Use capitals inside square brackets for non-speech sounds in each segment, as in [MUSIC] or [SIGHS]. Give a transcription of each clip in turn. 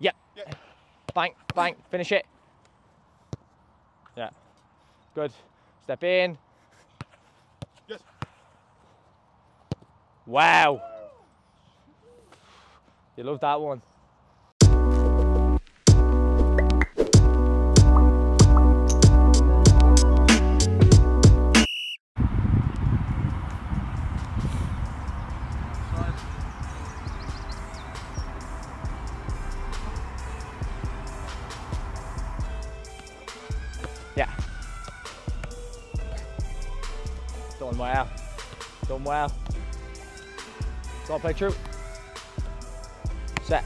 Yep. Bang, bang, finish it. Yeah. Good. Step in. Yes. Wow. You love that one. Done well. Go on, play true. Set.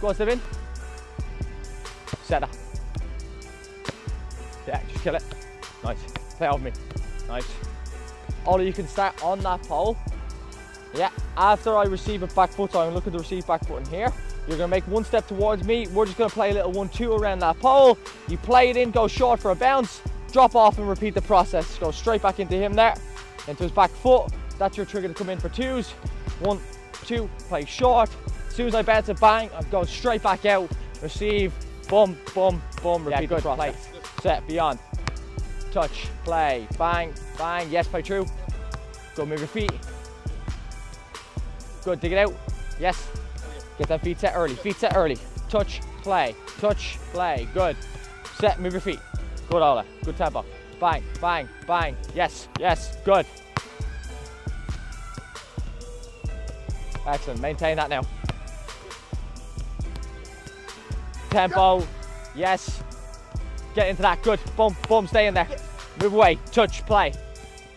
Go on, step in. Set that. Yeah, just kill it. Nice. Play off me. Nice. Ollie, you can start on that pole. Yeah, after I receive a back foot, I'm looking to receive back foot in here. You're gonna make one step towards me. We're just gonna play a little one-two around that pole. You play it in, go short for a bounce, drop off and repeat the process. Go straight back into him there, into his back foot. That's your trigger to come in for twos. One, two, play short. As soon as I bounce it, bang, I'm going straight back out. Receive, boom, boom, boom, repeat Yeah, good, the process. Set, beyond. Touch, play, bang, bang, yes, play true. Go move your feet. Good, dig it out. Yes. Get that feet set early. Feet set early. Touch, play. Touch, play. Good. Set, move your feet. Good, Ola. Good tempo. Bang, bang, bang. Yes, yes. Good. Excellent. Maintain that now. Tempo. Yes. Get into that. Good. Boom, boom. Stay in there. Move away. Touch, play.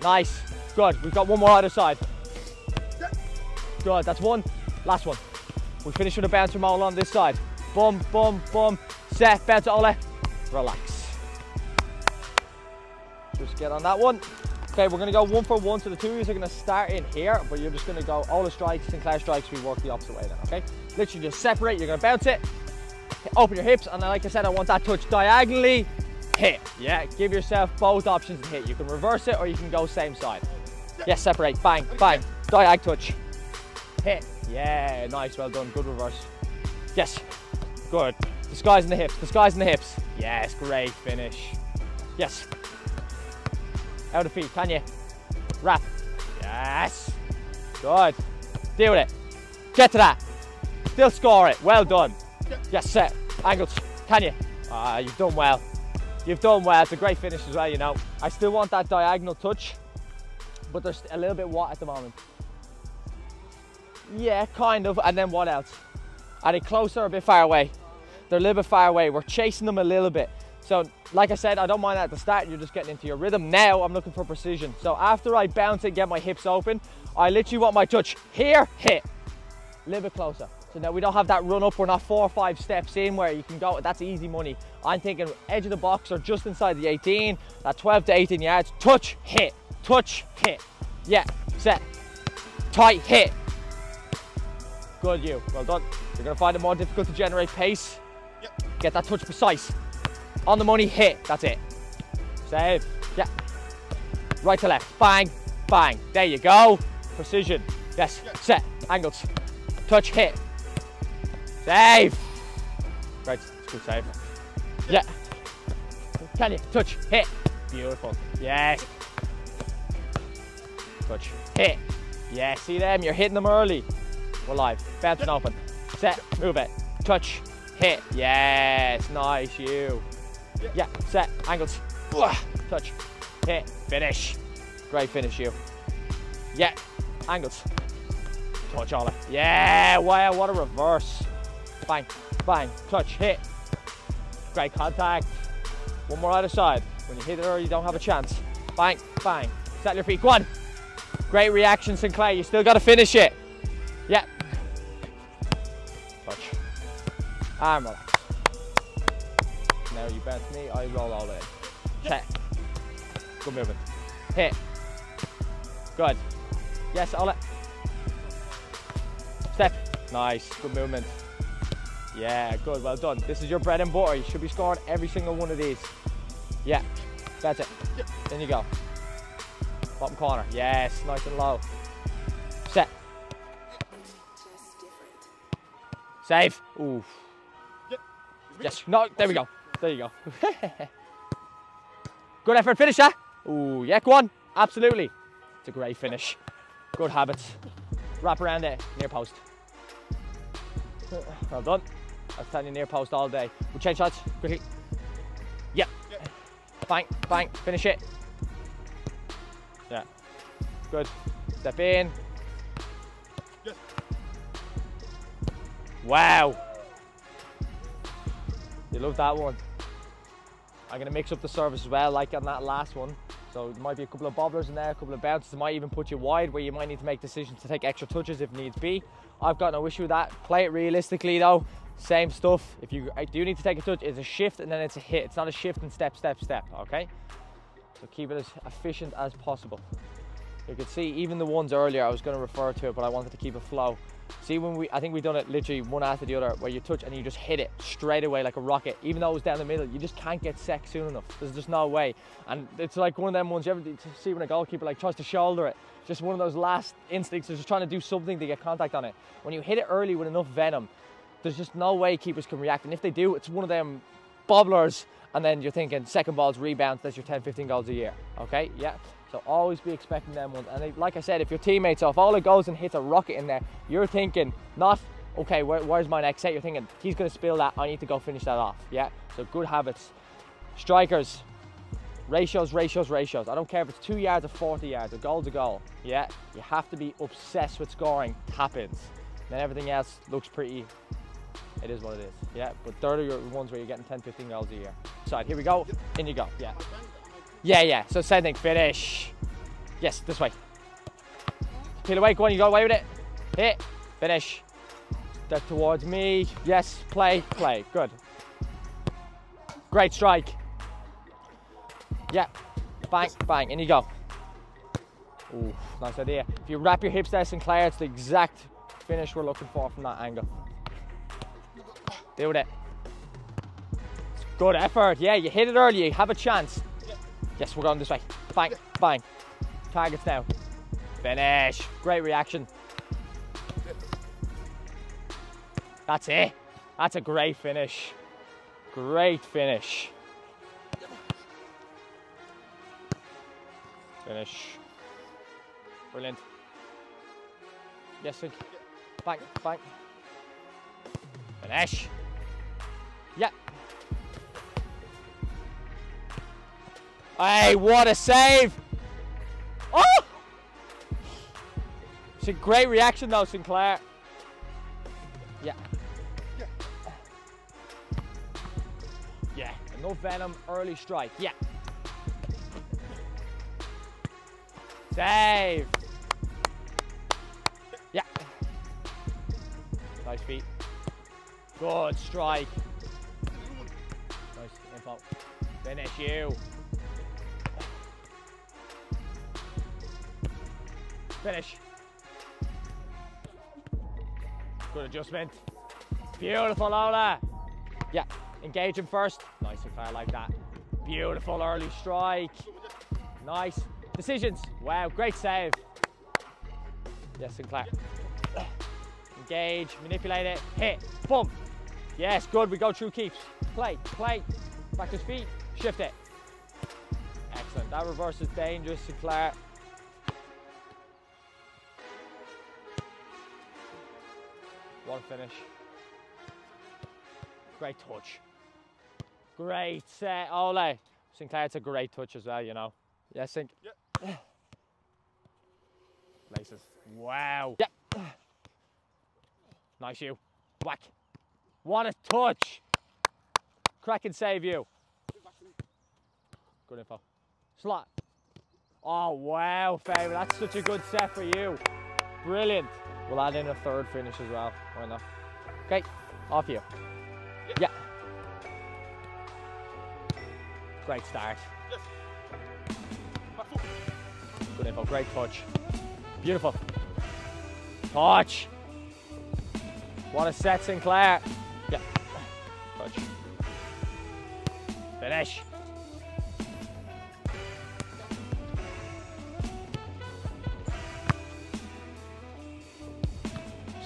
Nice. Good. We've got one more either side. Good, that's one. Last one. We finish with a bouncer mole on this side. Boom, boom, boom. Set, bouncer Ole. Relax. Just get on that one. Okay, we're gonna go one for one. So the two of you are gonna start in here, but you're just gonna go Ola strikes, Sinclair strikes, we work the opposite way then, okay? Literally just separate, you're gonna bounce it, open your hips, and like I said, I want that touch diagonally, hit. Yeah, give yourself both options to hit. You can reverse it or you can go same side. Yes, separate, bang, bang, diag touch. Hit. Yeah, nice, well done. Good reverse. Yes. Good. Disguise in the hips. Disguise in the hips. Yes, great finish. Yes. Out of feet, can you? Wrap. Yes. Good. Deal with it. Get to that. Still score it. Well done. Yes, set. Angles. Can you? Ah, you've done well. You've done well. It's a great finish as well, you know. I still want that diagonal touch, but there's a little bit what at the moment. Yeah, kind of. And then what else? Are they closer or a bit far away? They're a little bit far away. We're chasing them a little bit. So, like I said, I don't mind at the start. You're just getting into your rhythm. Now I'm looking for precision. So after I bounce it, get my hips open, I literally want my touch here, hit. A little bit closer. So now we don't have that run up. We're not four or five steps in where you can go. That's easy money. I'm thinking edge of the box or just inside the 18. That 12 to 18 yards. Touch, hit. Touch, hit. Yeah, set. Tight, hit. Good, you. Well done. You're going to find it more difficult to generate pace. Yep. Get that touch precise. On the money, hit. That's it. Save. Yeah. Right to left. Bang, bang. There you go. Precision. Yes. Set. Angles. Touch, hit. Save. Great. It's good save. Yeah. Can you? Touch, hit. Beautiful. Yes. Touch, hit. Yeah, see them? You're hitting them early. We're live. Bouncing open. Set. Move it. Touch. Hit. Yes. Nice. You. Yeah. Set. Angles. Touch. Hit. Finish. Great finish, you. Yeah. Angles. Touch all it. Yeah. Wow. What a reverse. Bang. Bang. Touch. Hit. Great contact. One more either side. When you hit it or you don't have a chance. Bang. Bang. Set your feet. Go on. Great reaction, Sinclair. You still got to finish it. Yeah. Arm relax. Now you bounce me, I roll all in. Check. Good movement. Hit. Good. Yes, let. Step. Nice. Good movement. Yeah, good. Well done. This is your bread and butter. You should be scoring every single one of these. Yeah. That's it. Then you go. Bottom corner. Yes, nice and low. Set. Save. Oof. Yep. Yes. No, there we go. There you go. [LAUGHS] Good effort. Finish that. Ooh, yeah, go on. Absolutely. It's a great finish. Good habits. Wrap around it. Near post. [LAUGHS] Well done. I was telling you near post all day. We'll change shots quickly. Yep. Yep. Bang, bang. Finish it. Yeah. Good. Step in. Yes. Wow. You love that one. I'm gonna mix up the service as well, like on that last one. So there might be a couple of bobblers in there, a couple of bounces. It might even put you wide where you might need to make decisions to take extra touches if needs be. I've got no issue with that. Play it realistically though. Same stuff. If you do need to take a touch, it's a shift and then it's a hit. It's not a shift and step, step, step. Okay. So keep it as efficient as possible. You can see even the ones earlier, I was going to refer to it, but I wanted to keep a flow. See when we, I think we've done it literally one after the other, where you touch and you just hit it straight away like a rocket. Even though it was down the middle, you just can't get set soon enough. There's just no way. And it's like one of them ones you ever see when a goalkeeper like tries to shoulder it. Just one of those last instincts. They're just trying to do something to get contact on it. When you hit it early with enough venom, there's just no way keepers can react. And if they do, it's one of them bobblers. And then you're thinking second balls rebounds. That's your 10, 15 goals a year. Okay, yeah. So always be expecting them ones. And like I said, if your teammates, so all it goes and hits a rocket in there, you're thinking not, okay, where, where's my next set? You're thinking he's going to spill that. I need to go finish that off. Yeah. So good habits. Strikers, ratios, ratios, ratios. I don't care if it's two yards or 40 yards, a goal to goal. Yeah. You have to be obsessed with scoring tap ins. Then everything else looks pretty. It is what it is. Yeah. But they're the ones where you're getting 10, 15 goals a year. Side. Here we go. In you go. Yeah. Yeah, yeah. So same thing. Finish. Yes, this way. Peel away. Go on. You go away with it. Hit. Finish. Step towards me. Yes. Play. Play. Good. Great strike. Yeah. Bang. Bang. In you go. Ooh, nice idea. If you wrap your hips there, Sinclair, it's the exact finish we're looking for from that angle. With it. Good effort. Yeah, you hit it early. You have a chance. Yes, we're going this way. Bang, bang. Targets now. Finish. Great reaction. That's it. That's a great finish. Great finish. Finish. Brilliant. Yes, Fink. Bang, bang. Finish. Yep. Hey, what a save! Oh! It's a great reaction though, Sinclair. Yeah. Yeah, enough venom, early strike. Yeah. Save. Yeah. Nice feet. Good strike. Finish you. Finish. Good adjustment. Beautiful, Ola. Yeah, engage him first. Nice and fair like that. Beautiful early strike. Nice. Decisions. Wow, great save. Yes, Sinclair. Engage, manipulate it, hit, boom. Yes, good. We go through keeps. Play, play. Back to his feet, shift it. Excellent. That reverse is dangerous, Sinclair. One finish. Great touch. Great set. Ole. Sinclair, it's a great touch as well, you know. Yeah, Sink. Yep. [SIGHS] Laces. Wow. Yep. [SIGHS] Nice you. Whack. What a touch. Crack and save you. Good info. Slot. Oh, wow, Faber. That's such a good set for you. Brilliant. We'll add in a third finish as well. Why not? Okay, off you. Yeah. Great start. Yes. Back foot. Good info. Great touch. Beautiful. Touch. What a set, Sinclair. Yeah. Touch. Finish.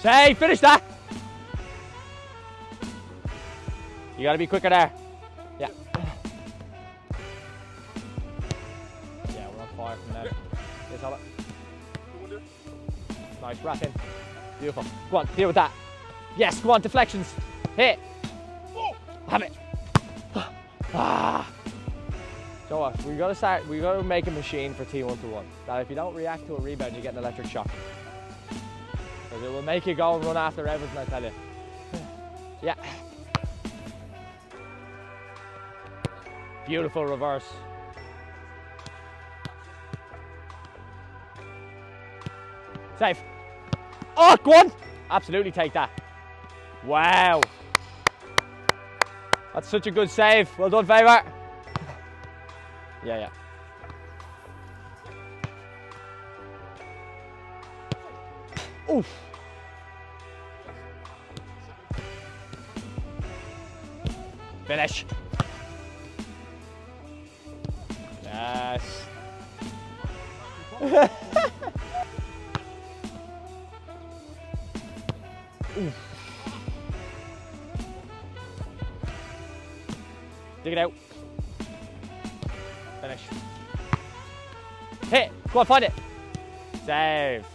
Say, finish that. You gotta be quicker there. Yeah. Yeah, we're on fire from there. Yes, it. Nice wrap in. Beautiful. Go on, deal with that. Yes, go on, deflections. Hit. Have it. We gotta start. We gotta make a machine for T1 to one. That if you don't react to a rebound, you get an electric shock. Because it will make you go and run after everything. I tell you. [LAUGHS] Yeah. Beautiful reverse. Safe. Oh, go on. Absolutely take that. Wow. That's such a good save. Well done, Faber. Yeah, yeah. Oof. Finish. Yes. [LAUGHS] Oof. Dig it out. Finish. Hit. Go on, find it. Save.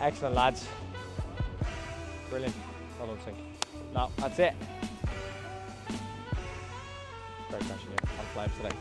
Excellent, lads. Brilliant. Done, Sink. No, that's it. Great question, yeah. On flames today.